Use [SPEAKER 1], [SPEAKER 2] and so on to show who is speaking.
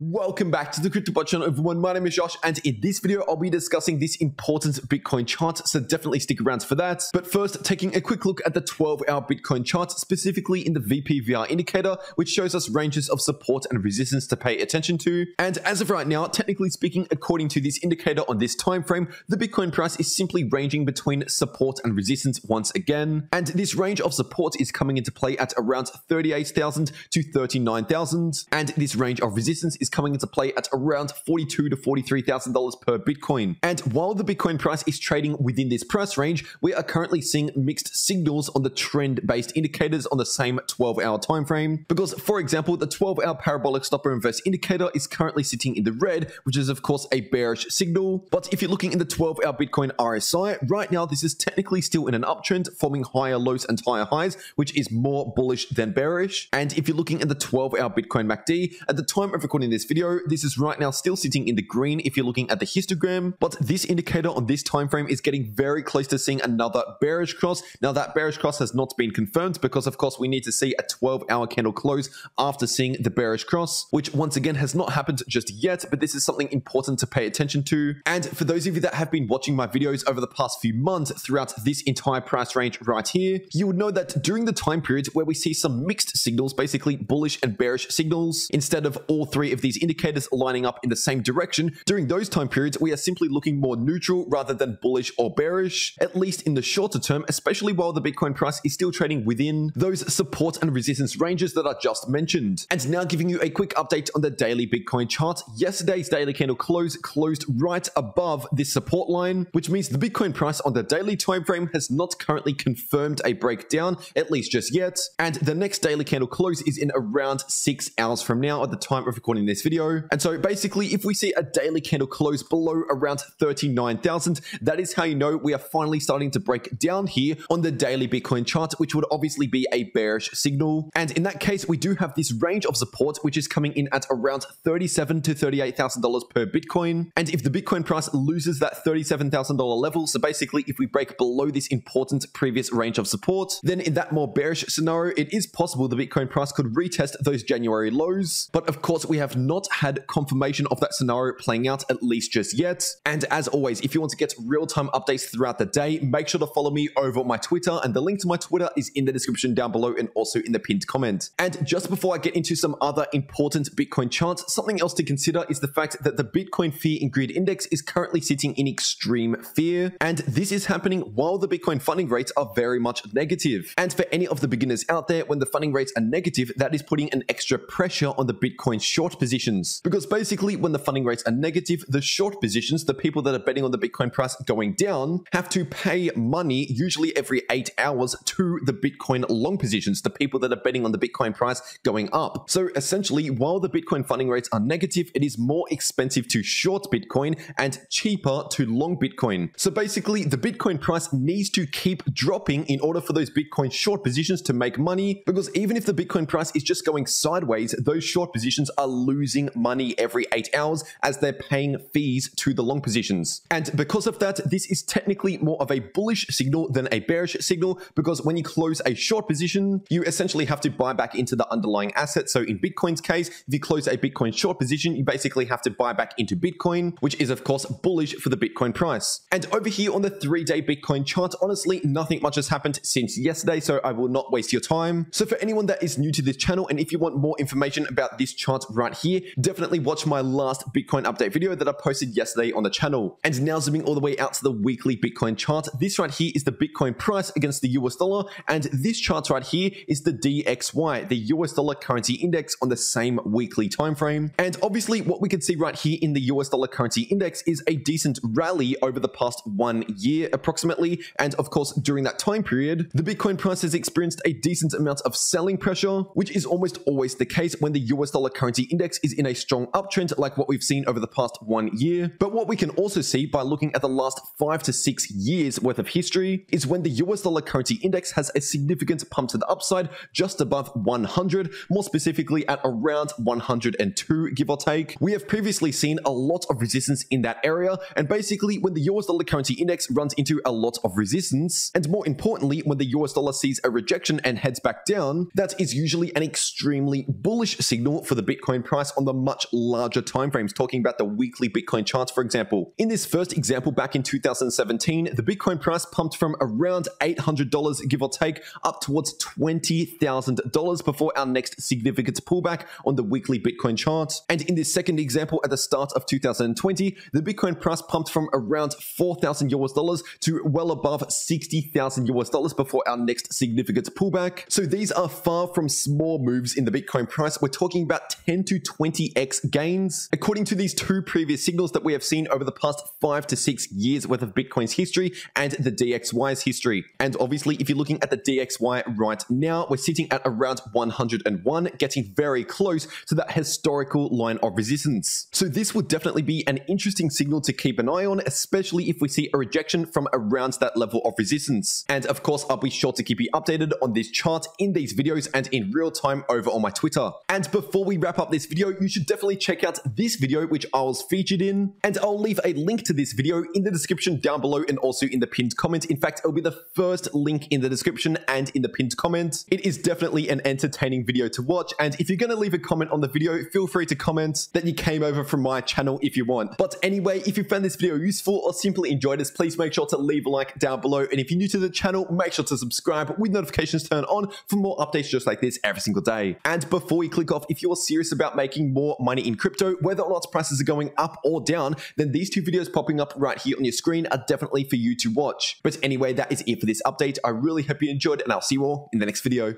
[SPEAKER 1] Welcome back to the Crypto World channel everyone, my name is Josh and in this video I'll be discussing this important Bitcoin chart, so definitely stick around for that. But first, taking a quick look at the 12 hour Bitcoin chart, specifically in the VPVR indicator, which shows us ranges of support and resistance to pay attention to. And as of right now, technically speaking, according to this indicator on this time frame, the Bitcoin price is simply ranging between support and resistance once again. And this range of support is coming into play at around 38,000 to 39,000. And this range of resistance is is coming into play at around 42 to $43,000 per Bitcoin. And while the Bitcoin price is trading within this price range, we are currently seeing mixed signals on the trend-based indicators on the same 12-hour time frame. Because, for example, the 12-hour parabolic stop and reverse indicator is currently sitting in the red, which is of course a bearish signal. But if you're looking in the 12-hour Bitcoin RSI, right now this is technically still in an uptrend, forming higher lows and higher highs, which is more bullish than bearish. And if you're looking at the 12-hour Bitcoin MACD, at the time of recording this this video, this is right now still sitting in the green if you're looking at the histogram, but this indicator on this time frame is getting very close to seeing another bearish cross. Now that bearish cross has not been confirmed because of course we need to see a 12 hour candle close after seeing the bearish cross, which once again has not happened just yet, but this is something important to pay attention to. And for those of you that have been watching my videos over the past few months throughout this entire price range right here, you would know that during the time periods where we see some mixed signals, basically bullish and bearish signals, instead of all three of these these indicators lining up in the same direction, during those time periods, we are simply looking more neutral rather than bullish or bearish, at least in the shorter term, especially while the Bitcoin price is still trading within those support and resistance ranges that I just mentioned. And now giving you a quick update on the daily Bitcoin chart. Yesterday's daily candle close closed right above this support line, which means the Bitcoin price on the daily time frame has not currently confirmed a breakdown, at least just yet. And the next daily candle close is in around six hours from now at the time of recording this video. And so basically, if we see a daily candle close below around 39,000, that is how you know we are finally starting to break down here on the daily Bitcoin chart, which would obviously be a bearish signal. And in that case, we do have this range of support, which is coming in at around 37 to $38,000 per Bitcoin. And if the Bitcoin price loses that $37,000 level, so basically if we break below this important previous range of support, then in that more bearish scenario, it is possible the Bitcoin price could retest those January lows. But of course, we have not had confirmation of that scenario playing out at least just yet. And as always, if you want to get real-time updates throughout the day, make sure to follow me over my Twitter and the link to my Twitter is in the description down below and also in the pinned comment. And just before I get into some other important Bitcoin charts, something else to consider is the fact that the Bitcoin Fear and Greed Index is currently sitting in extreme fear. And this is happening while the Bitcoin funding rates are very much negative. And for any of the beginners out there, when the funding rates are negative, that is putting an extra pressure on the Bitcoin short position positions. Because basically, when the funding rates are negative, the short positions, the people that are betting on the Bitcoin price going down, have to pay money, usually every eight hours, to the Bitcoin long positions, the people that are betting on the Bitcoin price going up. So essentially, while the Bitcoin funding rates are negative, it is more expensive to short Bitcoin and cheaper to long Bitcoin. So basically, the Bitcoin price needs to keep dropping in order for those Bitcoin short positions to make money, because even if the Bitcoin price is just going sideways, those short positions are losing losing money every eight hours as they're paying fees to the long positions. And because of that, this is technically more of a bullish signal than a bearish signal because when you close a short position, you essentially have to buy back into the underlying asset. So in Bitcoin's case, if you close a Bitcoin short position, you basically have to buy back into Bitcoin, which is of course bullish for the Bitcoin price. And over here on the three day Bitcoin chart, honestly, nothing much has happened since yesterday, so I will not waste your time. So for anyone that is new to this channel, and if you want more information about this chart right here, definitely watch my last Bitcoin update video that I posted yesterday on the channel. And now zooming all the way out to the weekly Bitcoin chart, this right here is the Bitcoin price against the US dollar, and this chart right here is the DXY, the US dollar currency index on the same weekly time frame. And obviously what we can see right here in the US dollar currency index is a decent rally over the past one year approximately. And of course, during that time period, the Bitcoin price has experienced a decent amount of selling pressure, which is almost always the case when the US dollar currency index is in a strong uptrend like what we've seen over the past one year. But what we can also see by looking at the last five to six years worth of history is when the US dollar currency index has a significant pump to the upside just above 100, more specifically at around 102, give or take. We have previously seen a lot of resistance in that area, and basically when the US dollar currency index runs into a lot of resistance, and more importantly, when the US dollar sees a rejection and heads back down, that is usually an extremely bullish signal for the Bitcoin price price on the much larger timeframes, talking about the weekly Bitcoin charts, for example. In this first example back in 2017, the Bitcoin price pumped from around $800, give or take, up towards $20,000 before our next significant pullback on the weekly Bitcoin chart. And in this second example, at the start of 2020, the Bitcoin price pumped from around 4,000 US dollars to well above 60,000 US dollars before our next significant pullback. So these are far from small moves in the Bitcoin price. We're talking about 10 to 20x gains. According to these two previous signals that we have seen over the past five to six years worth of Bitcoin's history and the DXY's history. And obviously, if you're looking at the DXY right now, we're sitting at around 101, getting very close to that historical line of resistance. So this would definitely be an interesting signal to keep an eye on, especially if we see a rejection from around that level of resistance. And of course, I'll be sure to keep you updated on this chart in these videos and in real time over on my Twitter. And before we wrap up this video, you should definitely check out this video which I was featured in. And I'll leave a link to this video in the description down below and also in the pinned comment. In fact, it'll be the first link in the description and in the pinned comment. It is definitely an entertaining video to watch. And if you're going to leave a comment on the video, feel free to comment that you came over from my channel if you want. But anyway, if you found this video useful or simply enjoyed this, please make sure to leave a like down below. And if you're new to the channel, make sure to subscribe with notifications turned on for more updates just like this every single day. And before we click off, if you're serious about making more money in crypto, whether or not prices are going up or down, then these two videos popping up right here on your screen are definitely for you to watch. But anyway, that is it for this update. I really hope you enjoyed and I'll see you all in the next video.